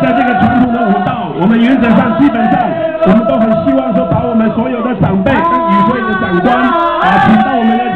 在这个传统的舞蹈，我们原则上基本上，感官，啊听到我们。